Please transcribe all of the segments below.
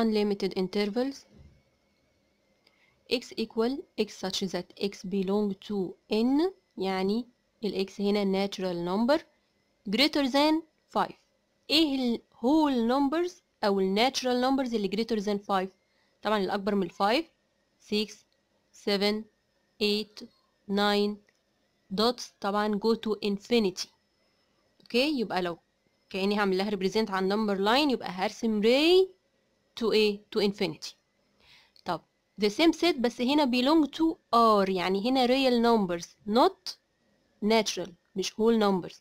unlimited intervals x equal x such that x belong to n يعني ال x هنا natural number greater than 5 ايه ال whole numbers او ال natural numbers اللي greater than 5 طبعا الأكبر من 5 6 7 8 9 dots طبعا go to infinity اوكي يبقى لو كأني هعمل لها represent على number line يبقى هرسم ray to a to infinity طب the same set بس هنا belong to r يعني هنا real numbers not natural مش whole numbers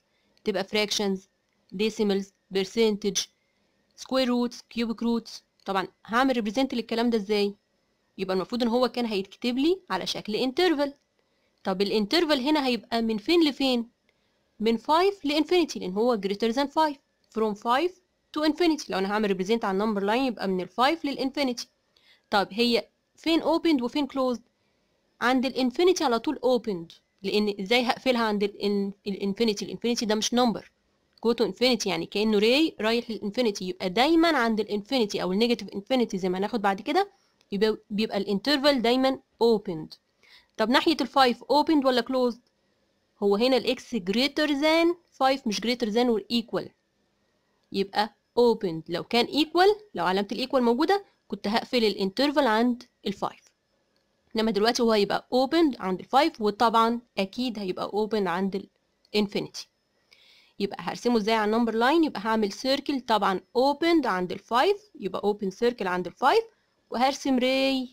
تبقى fractions decimals percentage square roots cubic roots طبعا هعمل represent للكلام ده إزاي يبقى المفروض ان هو كان هيتكتب لي على شكل interval طب الانترفال هنا هيبقى من فين لفين من 5 ل infinity لأن هو greater than 5 from 5 to infinity. لو أنا هعمل represent على ال number line يبقى من ال 5 لل infinity طب هي فين opened وفين closed عند ال infinity على طول opened. لأن إزاي هقفلها عند ال infinity ال infinity ده مش number go to infinity يعني كأنه ray رايح لل infinity يبقى دايما عند ال infinity أو ال negative infinity زي ما هناخد بعد كده يبقى بيبقى ال interval دايما opened. طب ناحية ال 5 opened ولا closed هو هنا ال x greater than 5 مش greater than or equal. يبقى opened لو كان equal لو علامة ال equal موجودة كنت هقفل ال interval عند ال 5 إنما دلوقتي هو هيبقى opened عند ال 5 وطبعا أكيد هيبقى opened عند ال infinity يبقى هرسمه إزاي على ال number line يبقى هعمل circle طبعا opened عند ال 5 يبقى open circle عند ال 5 وهرسم ray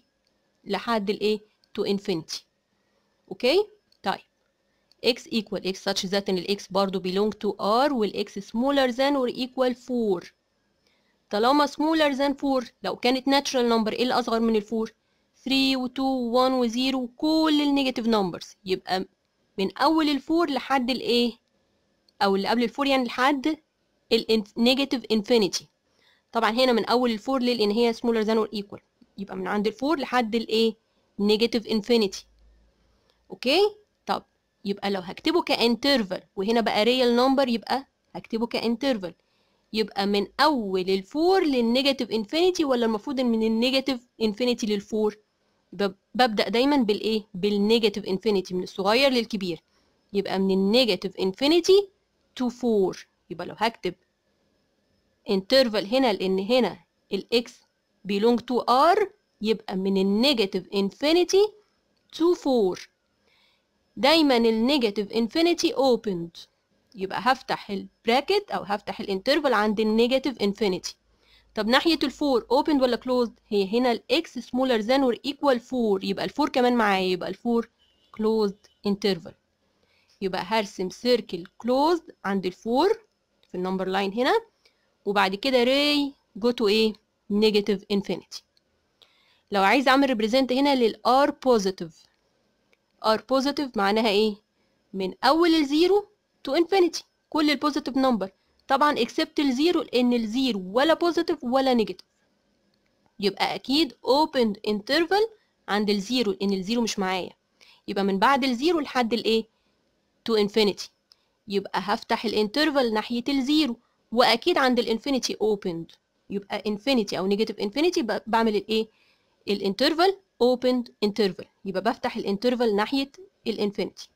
لحد الايه to infinity. okay؟ طيب x equal x such that ال x برضو belong to r وال x smaller than or equal 4 طالما smaller than 4 لو كانت natural number إيه الأصغر من ال 4 3 و 2 و 1 و 0 كل ال negative numbers يبقى من أول ال 4 لحد الايه أو اللي قبل ال 4 يعني لحد ال negative infinity. طبعا هنا من أول ال 4 ليه لأن هي smaller than or equal. يبقى من عند ال 4 لحد الايه negative infinity. أوكي طب يبقى لو هكتبه ك interval وهنا بقى real number يبقى هكتبه ك interval. يبقى من أول ال four لل negative infinity ولا المفروض من ال negative infinity لل four ببدأ دايما بالايه بال negative infinity من الصغير للكبير. يبقى من ال negative infinity to 4 يبقى لو هكتب interval هنا لأن هنا ال x belong to r يبقى من ال negative infinity to 4 دايما ال negative infinity opened. يبقى هفتح ال bracket أو هفتح ال interval عند ال negative infinity طب ناحية ال four opened ولا closed هي هنا ال x smaller than or equal 4 يبقى ال four كمان معايا. يبقى ال four closed interval. يبقى هرسم circle closed عند ال four في ال number line هنا. وبعد كده ray go to إيه negative infinity. لو عايز أعمل represent هنا لل r r positive معناها إيه؟ من اول ال zero to infinity كل ال positive number. طبعا except ال zero لأن ال zero ولا positive ولا negative. يبقى أكيد opened interval عند ال zero لأن ال zero مش معايا. يبقى من بعد ال zero لحد الايه؟ to infinity يبقى هفتح ال interval ناحية ال zero واكيد عند ال infinity opened. يبقى infinity أو negative infinity بعمل الايه؟ ال interval opened interval. يبقى بفتح ال interval ناحية ال infinity.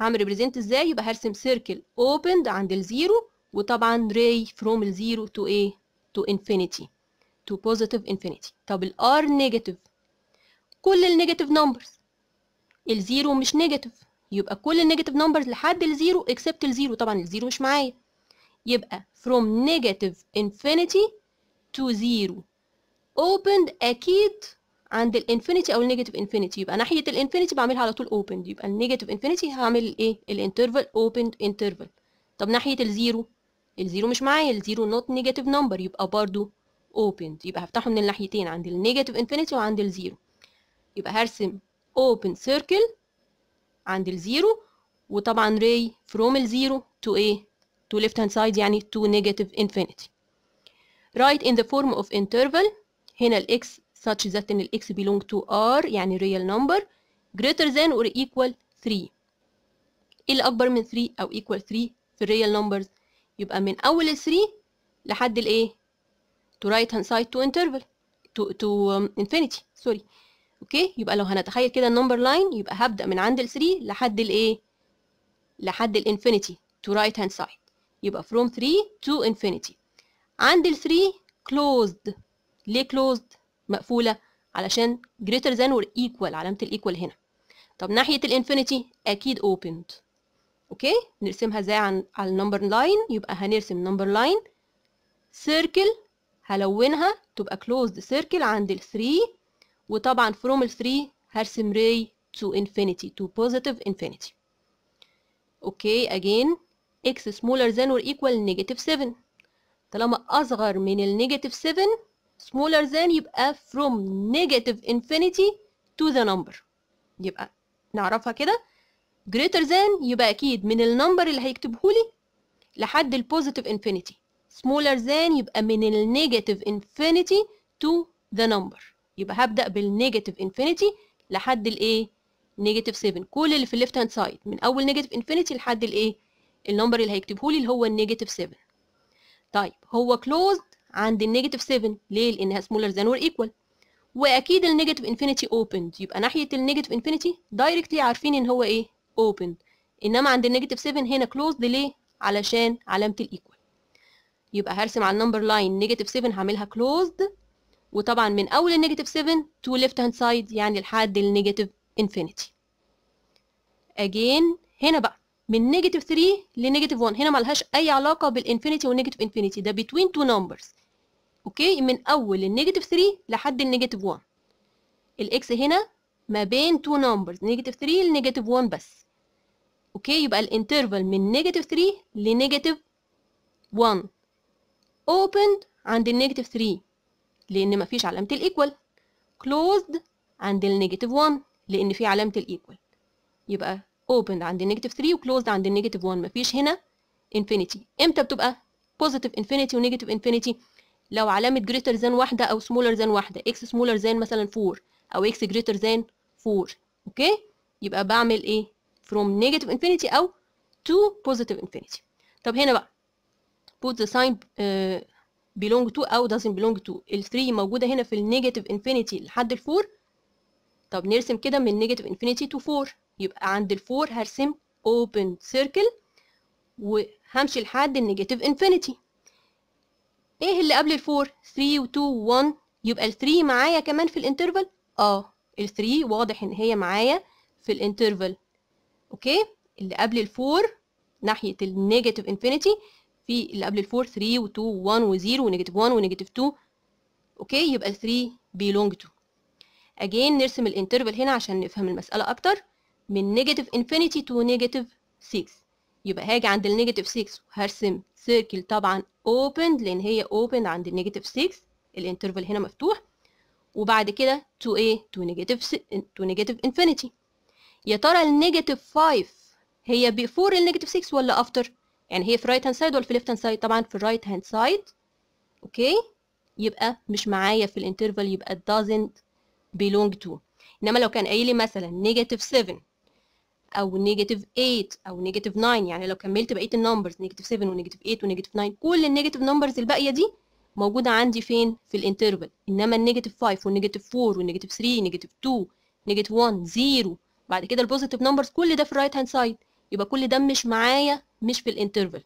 هعمل represent إزاي؟ يبقى هرسم circle opened عند ال zero وطبعا ray from ال zero to إيه to infinity to positive infinity. طب ال r negative. كل ال negative numbers ال zero مش negative يبقى كل ال negative numbers لحد ال zero except ال zero طبعا ال zero مش معايا. يبقى from negative infinity to zero. opened أكيد عند ال infinity أو ال negative infinity يبقى ناحية ال infinity بعملها على طول opened يبقى ال negative infinity هعمل الايه ال interval opened interval طب ناحية ال zero ال zero مش معايا. ال zero not negative number يبقى برضو opened يبقى هفتحه من الناحيتين. عند ال negative infinity وعند ال zero يبقى هرسم open circle عند ال zero وطبعا ray from ال zero to إيه to left hand side يعني to negative infinity. Write in the form of interval. هنا ال x such that ان ال x belong to r يعني real number greater than or equal 3 إيه اللي اكبر من 3 أو equal 3 في ال real numbers يبقى من اول ال 3 لحد الايه to right hand side to interval to to um, infinity sorry okay يبقى لو هنتخيل كده ال number line يبقى هبدأ من عند ال 3 لحد الايه لحد ال infinity to right hand side يبقى from 3 to infinity عند ال 3 closed ليه closed مقفولة علشان greater than or equal علامة ال equal هنا. طب ناحية ال infinity أكيد opened. okay؟ نرسمها إزاي عن على ال number line يبقى هنرسم number line circle هلونها تبقى closed circle عند ال 3 وطبعا from ال 3 هرسم ray to infinity to positive infinity. okay؟ again x smaller than or equal negative 7 طالما أصغر من ال negative 7 smaller than يبقى from negative infinity to the number. يبقى نعرفها كده. greater than يبقى أكيد من ال number اللي هيكتبهولي لحد ال positive infinity. smaller than يبقى من ال negative infinity to the number. يبقى هبدأ بال negative infinity لحد الايه negative 7 كل اللي في ال left hand side من أول negative infinity لحد الايه ال number اللي هيكتبهولي اللي هو ال negative 7 طيب هو closed عند ال negative 7 ليه؟ لأنها smaller than or equal. وأكيد ال negative infinity opened. يبقى ناحية ال negative infinity directly عارفين إن هو إيه؟ opened. إنما عند ال negative 7 هنا closed ليه؟ علشان علامة ال equal يبقى هرسم على ال number line negative 7 هعملها closed. وطبعا من أول ال negative 7 to left hand side يعني لحد ال negative infinity. Again هنا بقى. من negative 3 ل negative 1 هنا ملهاش أي علاقة بال infinity وال negative infinity. ده between two numbers. okay؟ من أول ال negative 3 لحد ال negative 1 ال x هنا ما بين two numbers negative 3 ل negative 1 بس. okay؟ يبقى ال interval من negative 3 ل negative 1 opened عند ال negative 3 لأن مفيش علامة ال equal closed عند ال negative 1 لأن في علامة ال equal يبقى opened عند ال negative 3 و closed عند ال negative 1 مفيش هنا infinity. إمتى بتبقى positive infinity و negative infinity لو علامة greater than واحدة أو smaller than واحدة x smaller than مثلا 4 أو x greater than 4 okay يبقى بعمل إيه from negative infinity أو to positive infinity طب هنا بقى put the sign uh, belong to أو doesn't belong to ال 3 موجودة هنا في ال negative infinity لحد ال 4 طب نرسم كده من negative infinity to 4 يبقى عند ال 4 هرسم open circle وهمشي لحد ال negative infinity إيه اللي قبل ال 4 3 و 2 و 1 يبقى ال 3 معايا كمان في ال interval آه ال 3 واضح إن هي معايا في ال interval okay؟ اللي قبل ال 4 ناحية ال negative infinity في اللي قبل ال 4 3 و 2 و 1 و 0 و negative 1 و negative 2 okay؟ يبقى ال 3 belong to. Again نرسم ال interval هنا عشان نفهم المسألة أكتر. من negative infinity to negative 6 يبقى هاجي عند ال negative 6 وهرسم circle طبعا opened لأن هي opened عند ال negative 6 ال interval هنا مفتوح. وبعد كده to إيه to negative to negative infinity. يا ترى ال negative 5 هي before ال negative 6 ولا after يعني هي في right hand side ولا في left hand side طبعا في right hand side. okay يبقى مش معايا في ال interval يبقى doesn't belong to. إنما لو كان قايل لي مثلا negative 7 أو negative 8 أو negative 9 يعني لو كملت بقية النمبرز نيجاتيف 7 ونيجاتيف 8 ونيجاتيف 9 كل النيجاتيف نمبرز الباقية دي موجودة عندي فين؟ في الانترفال إنما النيجاتيف 5 والنيجاتيف 4 والنيجاتيف 3 نيجاتيف 2 negative 1 0 بعد كده ال positive numbers كل ده في ال right hand side يبقى كل ده مش معايا مش في ال interval